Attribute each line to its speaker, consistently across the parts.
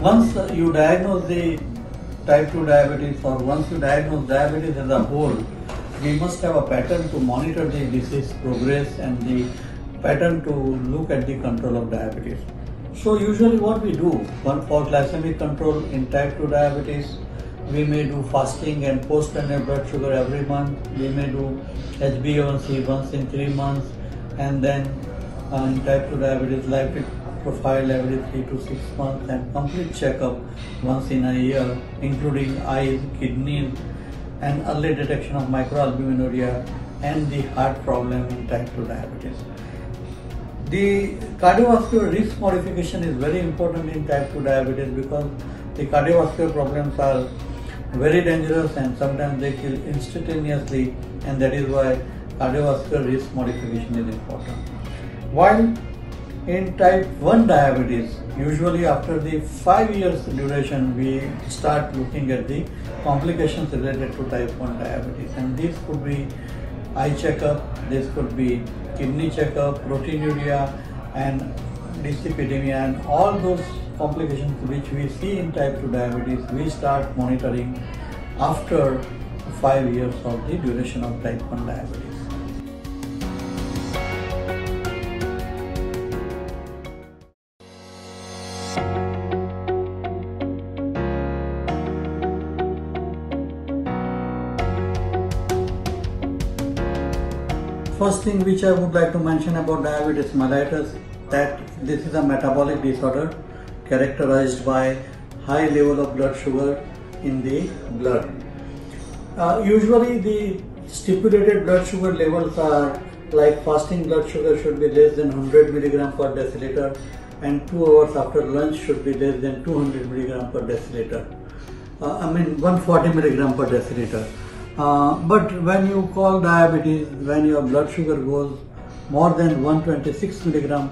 Speaker 1: once you diagnose the type 2 diabetes or once you diagnose diabetes as a whole, we must have a pattern to monitor the disease progress and the pattern to look at the control of diabetes. So usually what we do, one for glycemic control in type 2 diabetes, we may do fasting and postprandial blood sugar every month. We may do HbA1c once in three months and then uh, in type 2 diabetes lipid profile every three to six months and complete checkup once in a year including eyes, kidneys and early detection of microalbuminuria and the heart problem in type 2 diabetes. The cardiovascular risk modification is very important in type 2 diabetes because the cardiovascular problems are very dangerous and sometimes they kill instantaneously and that is why cardiovascular risk modification is important. While in type 1 diabetes, usually after the 5 years duration, we start looking at the complications related to type 1 diabetes and this could be eye checkup, this could be kidney checkup, proteinuria and dyslipidemia and all those complications which we see in type 2 diabetes, we start monitoring after 5 years of the duration of type 1 diabetes. First thing which I would like to mention about diabetes mellitus that this is a metabolic disorder characterized by high level of blood sugar in the blood. Uh, usually the stipulated blood sugar levels are like fasting blood sugar should be less than 100 milligram per deciliter and 2 hours after lunch should be less than 200 milligram per deciliter. Uh, I mean 140 milligram per deciliter. Uh, but when you call diabetes, when your blood sugar goes more than 126 milligram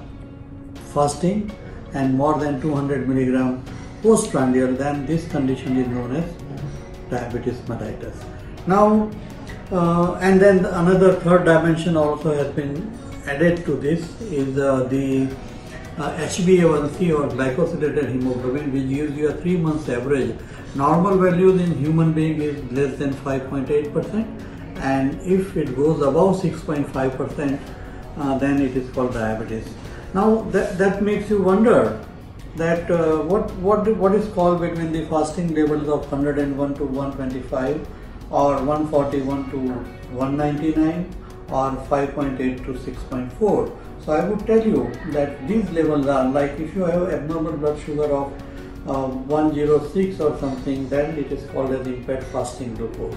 Speaker 1: fasting and more than 200 milligram postprandial, then this condition is known as diabetes mellitus. Now, uh, and then another third dimension also has been added to this is uh, the uh, HbA1c or glycosylated hemoglobin which gives you a 3 months average Normal values in human being is less than 5.8% and if it goes above 6.5% uh, then it is called diabetes. Now that, that makes you wonder that uh, what, what, what is called between the fasting levels of 101 to 125 or 141 to 199 or 5.8 to 6.4. So I would tell you that these levels are like if you have abnormal blood sugar of uh, 106 or something, then it is called as impaired fasting glucose.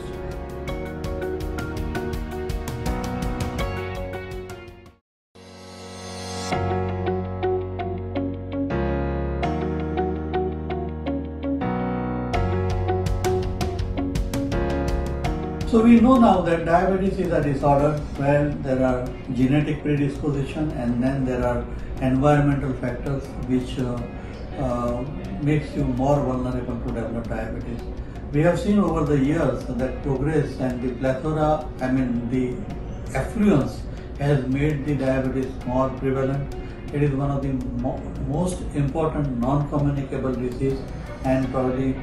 Speaker 1: So we know now that diabetes is a disorder where there are genetic predisposition and then there are environmental factors which uh, uh, makes you more vulnerable to develop diabetes. We have seen over the years that progress and the plethora, I mean the affluence has made the diabetes more prevalent. It is one of the mo most important non-communicable disease and probably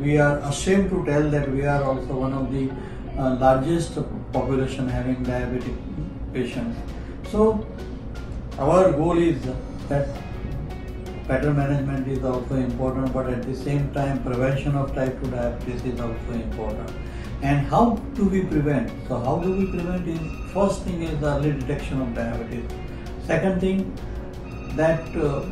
Speaker 1: we are ashamed to tell that we are also one of the uh, largest population having diabetic patients. So our goal is that better management is also important, but at the same time, prevention of type 2 diabetes is also important. And how do we prevent? So how do we prevent is, first thing is early detection of diabetes. Second thing, that uh,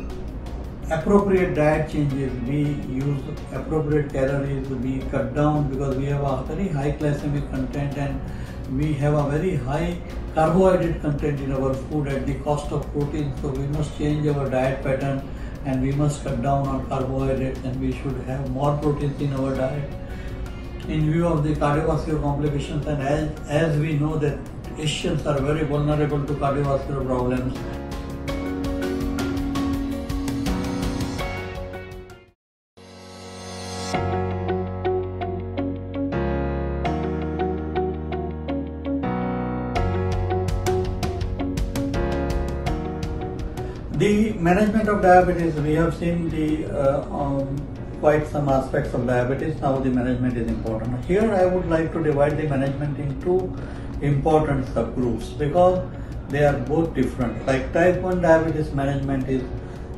Speaker 1: appropriate diet changes, we use appropriate calories, we cut down because we have a very high glycemic content and we have a very high carbohydrate content in our food at the cost of protein. So we must change our diet pattern and we must cut down on carbohydrates and we should have more proteins in our diet. In view of the cardiovascular complications and as, as we know that Asians are very vulnerable to cardiovascular problems, The management of diabetes, we have seen the uh, um, quite some aspects of diabetes. Now the management is important. Here I would like to divide the management in two important subgroups because they are both different. Like type 1 diabetes management is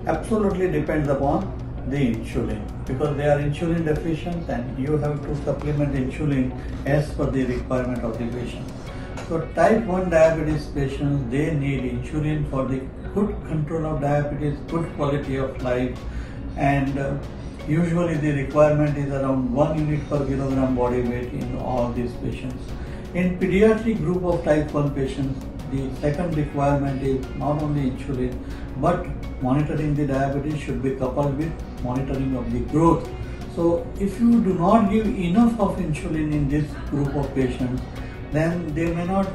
Speaker 1: absolutely depends upon the insulin because they are insulin deficient and you have to supplement insulin as per the requirement of the patient. So type 1 diabetes patients, they need insulin for the good control of diabetes, good quality of life and uh, usually the requirement is around 1 unit per kilogram body weight in all these patients. In pediatric group of type 1 patients, the second requirement is not only insulin but monitoring the diabetes should be coupled with monitoring of the growth. So if you do not give enough of insulin in this group of patients, then they may not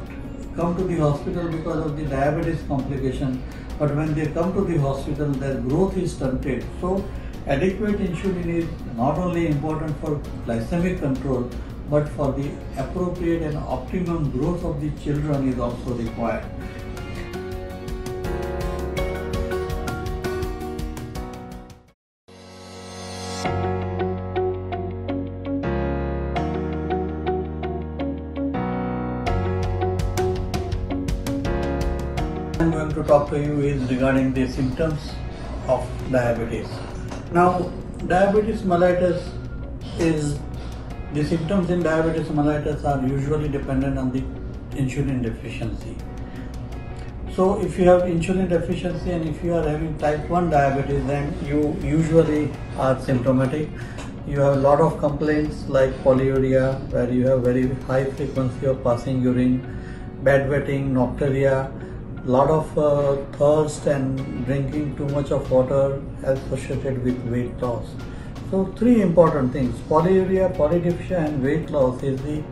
Speaker 1: come to the hospital because of the diabetes complication. But when they come to the hospital, their growth is stunted. So adequate insulin is not only important for glycemic control, but for the appropriate and optimum growth of the children is also required. I'm going to talk to you is regarding the symptoms of diabetes. Now, diabetes mellitus is the symptoms in diabetes mellitus are usually dependent on the insulin deficiency. So, if you have insulin deficiency and if you are having type 1 diabetes, then you usually are symptomatic. You have a lot of complaints like polyuria, where you have very high frequency of passing urine, bedwetting, nocturia, lot of uh, thirst and drinking too much of water associated with weight loss. So three important things, polyuria, polydipsia and weight loss is the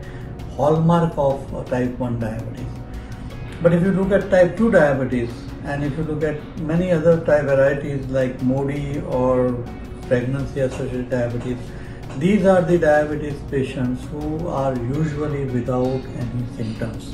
Speaker 1: hallmark of uh, type 1 diabetes. But if you look at type 2 diabetes and if you look at many other type varieties like MODY or pregnancy associated diabetes, these are the diabetes patients who are usually without any symptoms